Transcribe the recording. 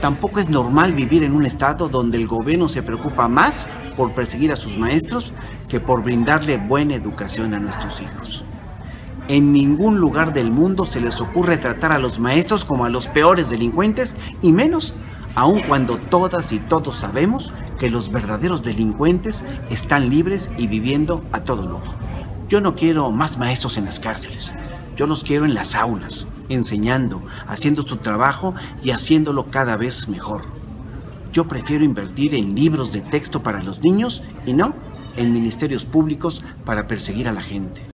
Tampoco es normal vivir en un estado donde el gobierno se preocupa más por perseguir a sus maestros que por brindarle buena educación a nuestros hijos. En ningún lugar del mundo se les ocurre tratar a los maestros como a los peores delincuentes y menos aun cuando todas y todos sabemos que los verdaderos delincuentes están libres y viviendo a todo lujo. Yo no quiero más maestros en las cárceles. Yo los quiero en las aulas, enseñando, haciendo su trabajo y haciéndolo cada vez mejor. Yo prefiero invertir en libros de texto para los niños y no en ministerios públicos para perseguir a la gente.